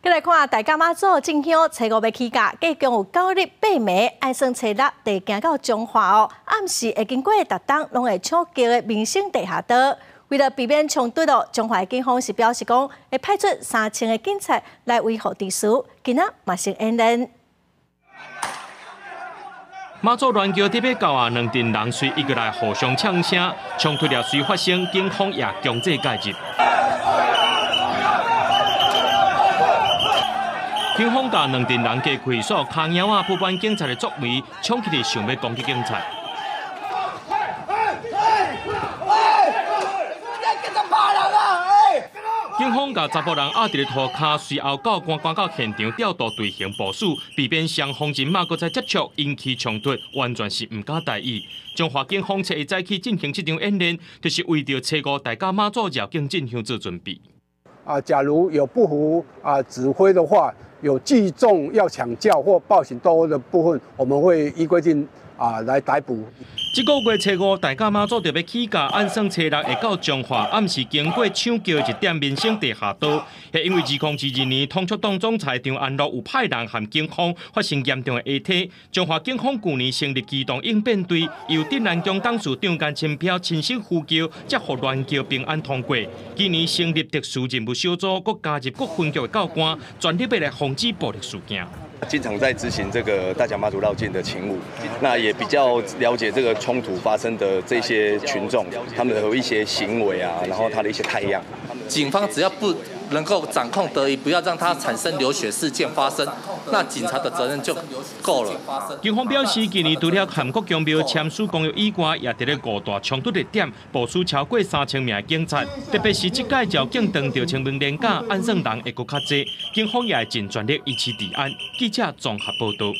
再来看大家妈祖进香，初五要起驾，计共有九日八暝，爱算初六得行到中华哦。暗时会经过达东，拢会抢救的明星地下道。为了避免冲突哦，中华警方是表示讲，会派出三千个警察来维护秩序。今仔马上安人。马祖乱桥特别高啊，两阵人随一个来互相呛声，冲突了随发生，警方也强制介入。警方甲两阵人加开锁，卡猫啊不满警察的作为，冲起来想要攻击警察。警方甲查甫人压伫咧涂骹，随后到赶赶到现场调度队形部署，避免双方人马搁再接触引起冲突，完全是毋敢大意。中华警方一早起进行这场演练，就是为着车五大家马祖入境进行做准备。啊，假如有不服啊指挥的话，有聚众要抢轿或报警斗殴的部分，我们会依规定啊来逮捕。这个月初五，大家妈祖特别起驾，按算初六会到中华，暗时经过抢救一点民生地下道，系因为二零二二年通出当中裁长安乐有派人和警方发生严重的下体。中华警方去年成立机动应变队，由丁南江董事长间签票亲手呼救，才获乱桥平安通过。今年成立特殊任务小组，搁加入各分局的教官，全力要来防止暴力事件。经常在执行这个大甲妈祖绕境的勤务，那也比较了解这个冲突发生的这些群众，他们的一些行为啊，然后他的一些态样。警方只要不。能够掌控得宜，不要让它产生流血事件发生，那警察的责任就够了。警方表示，今年除了韩国强标签署公约以外，也伫咧五大冲突热点部署超过三千名警察，特别是这届交警当着清明年假，安算人会搁较侪，警方也会尽全力一起治安。记者综合报道。